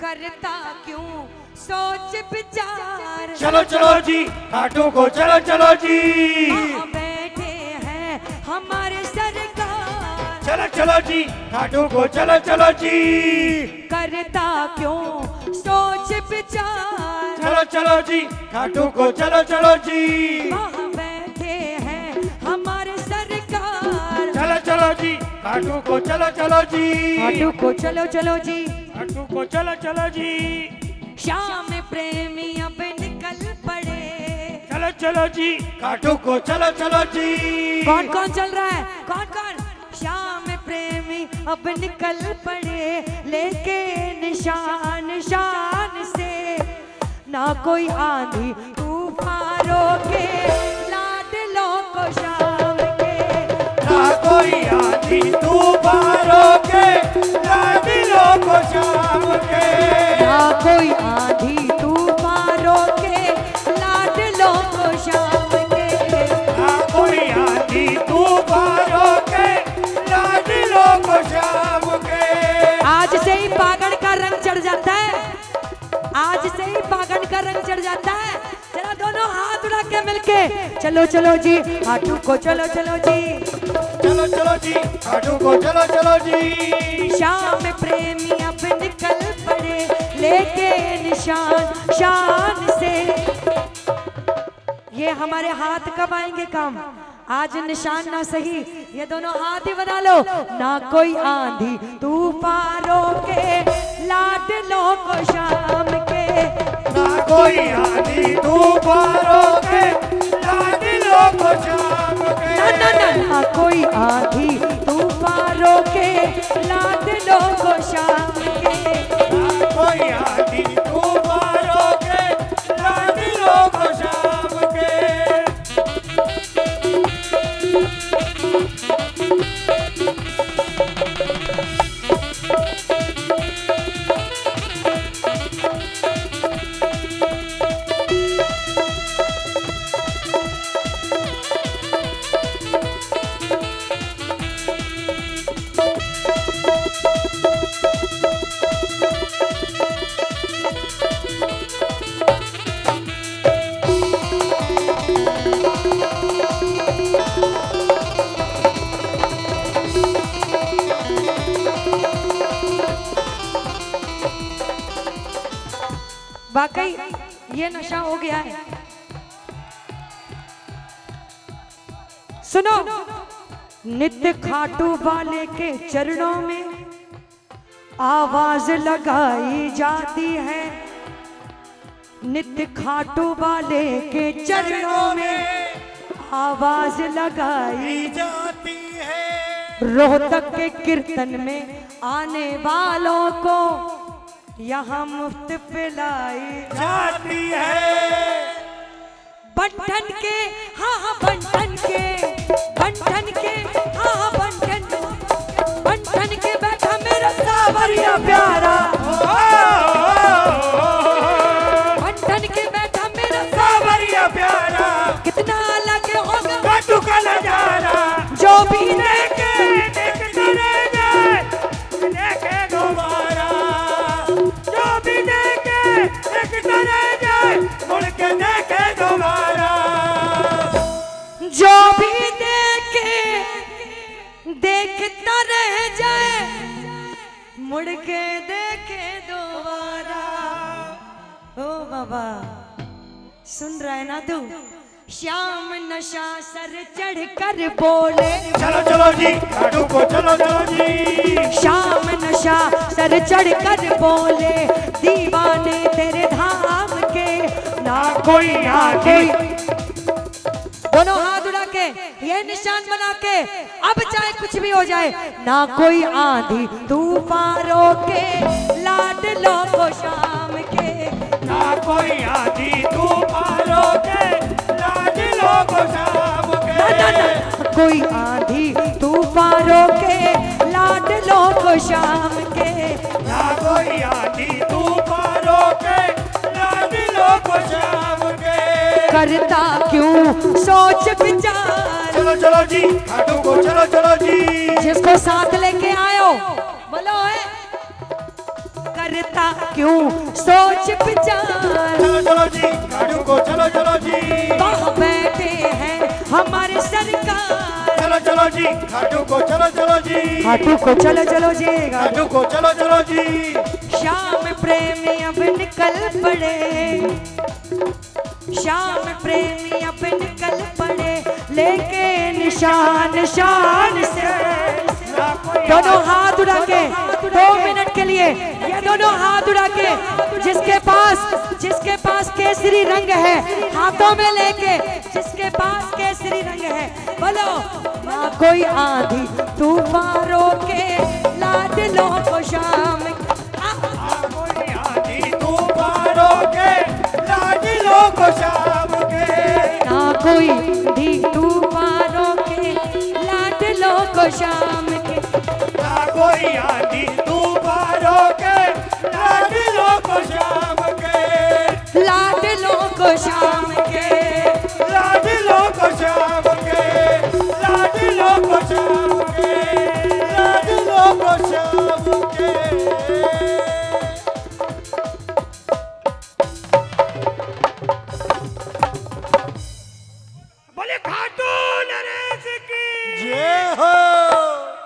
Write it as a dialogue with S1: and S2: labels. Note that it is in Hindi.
S1: करता क्यों? सोच विचार।
S2: चलो चलो जी खाटू को चलो चलो जी।
S1: बैठे हैं हमारे सरकार।
S2: चलो चलो जी खाटू को चलो चलो जी।
S1: करता क्यों? सोच विचार।
S2: चलो चलो जी खाटू को चलो चलो जी।
S1: बैठे हैं हमारे सरकार।
S2: चलो चलो जी खाटू को चलो चलो जी।
S1: ऑटो को चलो चलो जी।
S2: को चलो चलो जी।
S1: शाम प्रेमी अब निकल पड़े।
S2: चलो चलो जी। खाटू को चलो चलो जी।
S1: कौन कौन चल रहा है? कौन कौन? शाम प्रेमी अब निकल पड़े। लेके निशान शान से। ना कोई आंधी तूफानों के लाडलों को शाम के।
S2: ना कोई आधी तूफानों के लाडिलों को शाम के
S1: ना कोई आंधी तूफानों के लाडलों को शाम के।
S2: ना कोई आधी तूफानों के लाडिलों को शाम के।
S1: आज से ही पागड़ का रंग चढ़ जाता है। आज से ही पागड़ का रंग चढ़ जाता है। जरा दोनों हाथ उड़ा के मिलके। चलो चलो जी हाथों को चलो चलो जी।
S2: चलो चलो जी। को चलो चलो जी।
S1: शाम प्रेमी अब निकल पड़े लेके निशान शान से। ये हमारे हाथ कब आएँगे काम? आज निशान ना सही ये दोनों हाथ ही बना लो। ना कोई आंधी तूफानों के लाडलों को शाम के।
S2: ना कोई आधी तूफानों के लाडिलों को शाम के।
S1: ना ना ना ना कोई आंधी तूफानों के लाद को शाम के।
S2: ना कोई
S1: वाकई ये नशा हो गया है। सुनो, नित्य खाटू वाले के चरणों में आवाज़ लगाई जाती है। नित्य खाटू वाले के चरणों में आवाज़ लगाई
S2: जाती है।
S1: रोहतक के कीर्तन में आने वालों को यहाँ मुफ़्त पिलाई
S2: जाती है।
S1: बंठन के हाँ हाँ बंठन के बंठन के हाँ हाँ बंठन बंठन के बैठा मेरा सावरिया प्यारा। बंठन के बैठा मेरा
S2: सावरिया प्यारा।
S1: कितना अलग होगा।
S2: का मुड़ के देखे दोबारा।
S1: ओ बाबा सुन रहा है ना तू? श्याम नशा सर चढ़ कर बोले।
S2: चलो चलो जी को चलो चलो जी।
S1: श्याम नशा सर चढ़ कर बोले। दीवाने तेरे धाम के। ना
S2: कोई
S1: कोई दोनों हाथ उड़ा के ये निशान बना के अब चाहे कुछ भी हो जाए ना कोई आंधी तूफानों के लाडलों को शाम के।
S2: ना कोई आधी तूफानों के लाडिलों को शाम
S1: ना ना ना
S2: के
S1: ना कोई आंधी तूफानों के लाडलों को शाम के।
S2: ना कोई आधी तूफानों के लो को शाम के।
S1: करता क्यों? सोच विचार।
S2: चलो चलो जी। खाटू को चलो चलो जी।
S1: जिसको साथ लेके आयो बोलो है करता क्यों? सोच विचार।
S2: चलो चलो जी। गाड़ू को चलो चलो जी।
S1: वहाँ बैठे हैं हमारे सरकार।
S2: चलो चलो जी। गाड़ू को चलो चलो जी।
S1: खाटू को चलो चलो जी।
S2: गाड़ू को चलो चलो जी।
S1: शाम प्रेमी अब निकल पड़े। शाम प्रेमी अब निकल पड़े। लेके निशान शान से। दोनों हाथ उड़ा के दो मिनट के लिए दोनों हाथ उड़ा के जिसके पास जिसके पास केसरी रंग है, हाथों में लेके, जिसके पास केसरी रंग है, बोलो ना कोई आंधी तूफानों के लाडलों को शाम
S2: को शाम
S1: शाम के।
S2: ना कोई आंधी तूफानों के लाडलों को शाम के।
S1: लाडलों को शाम